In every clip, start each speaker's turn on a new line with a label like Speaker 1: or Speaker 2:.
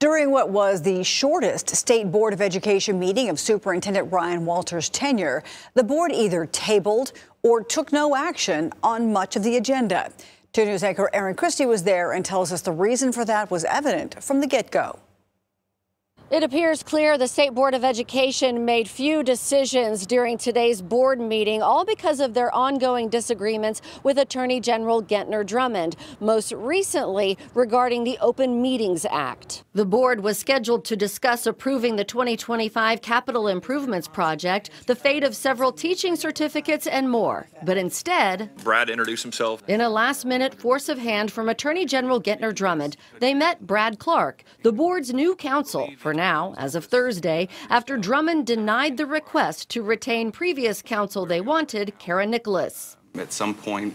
Speaker 1: During what was the shortest State Board of Education meeting of Superintendent Ryan Walters' tenure, the board either tabled or took no action on much of the agenda. 2 News anchor Aaron Christie was there and tells us the reason for that was evident from the get go.
Speaker 2: It appears clear the State Board of Education made few decisions during today's board meeting, all because of their ongoing disagreements with Attorney General Gentner Drummond, most recently regarding the Open Meetings Act. The board was scheduled to discuss approving the 2025 Capital Improvements Project, the fate of several teaching certificates, and more. But instead,
Speaker 3: Brad introduced himself.
Speaker 2: In a last minute force of hand from Attorney General Gentner Drummond, they met Brad Clark, the board's new counsel for now, as of Thursday, after Drummond denied the request to retain previous counsel they wanted, Karen Nicholas.
Speaker 3: At some point,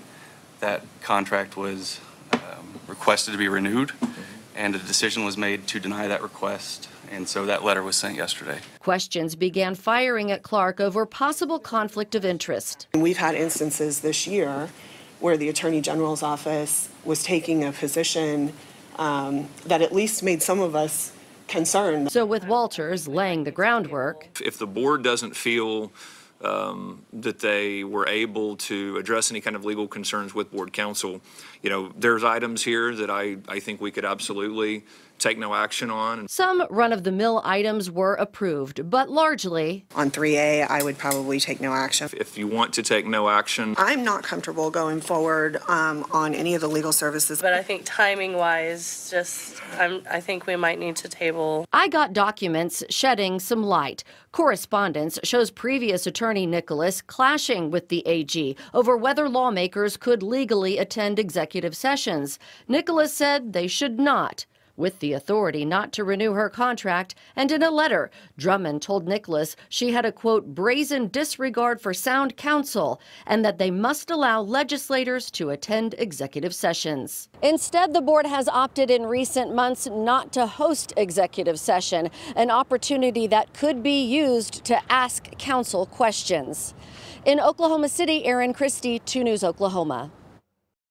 Speaker 3: that contract was um, requested to be renewed, and a decision was made to deny that request. And so that letter was sent yesterday.
Speaker 2: Questions began firing at Clark over possible conflict of interest.
Speaker 4: We've had instances this year where the Attorney General's office was taking a position um, that at least made some of us concerned.
Speaker 2: So, with Walters laying the groundwork,
Speaker 3: If the board doesn't feel um, that they were able to address any kind of legal concerns with board counsel, you know, there's items here that I, I think we could absolutely take no action on.
Speaker 2: some run of the mill items were approved, but largely,
Speaker 4: On 3A, I would probably take no action.
Speaker 3: If you want to take no action,
Speaker 4: I'm not comfortable going forward um, on any of the legal services.
Speaker 5: But I think timing wise, just, I'm, I think we might need to table.
Speaker 2: I got documents shedding some light. Correspondence shows previous attorney Nicholas clashing with the AG over whether lawmakers could legally attend executive sessions. Nicholas said they should not. With the authority not to renew her contract, and in a letter, Drummond told Nicholas she had a quote, brazen disregard for sound counsel, and that they must allow legislators to attend executive sessions. Instead, the board has opted in recent months not to host executive session, an opportunity that could be used to ask counsel questions. In Oklahoma City, Aaron Christie, 2 News Oklahoma.